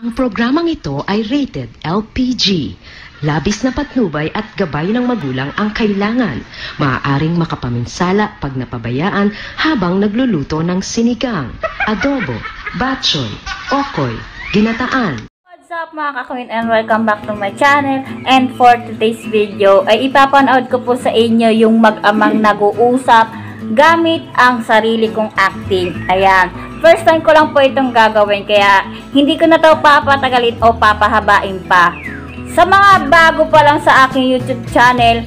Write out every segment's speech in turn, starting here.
Ang programang ito ay rated LPG. Labis na patnubay at gabay ng magulang ang kailangan. Maaaring makapaminsala pag napabayaan habang nagluluto ng sinigang, adobo, batchoy, okoy, ginataan, What's up mga kakwin and welcome back to my channel and for today's video ay ipapanood ko po sa inyo yung mag-amang nag-uusap gamit ang sarili kong acting. Ayan. First time ko lang po itong gagawin kaya hindi ko na to papatagalin o papahabain pa. Sa mga bago pa lang sa aking YouTube channel,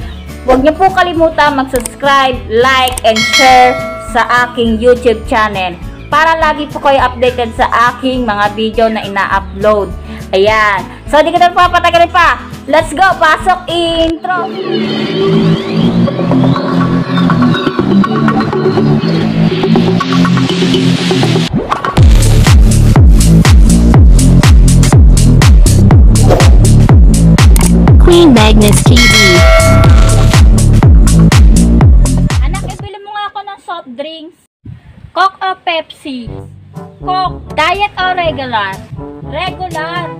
huwag niyo po kalimutan mag-subscribe, like, and share sa aking YouTube channel para lagi po kayo updated sa aking mga video na ina-upload. Ayan. So, di ko na papatagalin pa. Let's go! Pasok intro! Magnus TV. Anak, ibili mo nga ako ng soft drinks. Coke o Pepsi? Coke. Diet o regular? Regular.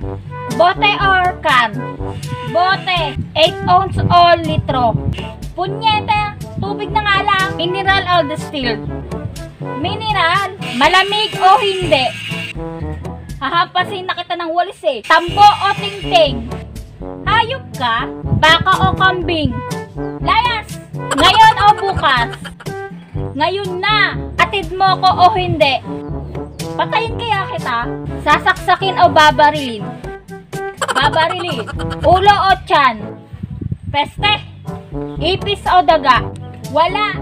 Bote or can? Bote. 8 ounce o litro? Punyeta. Tubig na nga lang. Mineral o distilled? Mineral. Malamig o hindi? Hahampasin na kita ng walis eh. Tambo o tingting? Hayop ka? Baka o kambing? Layas! Ngayon o bukas? Ngayon na! Atid mo ko o hindi? Patayin kaya kita? Sasaksakin o babarilin? Babarilin. Ulo o tiyan? Peste? Ipis o daga? Wala.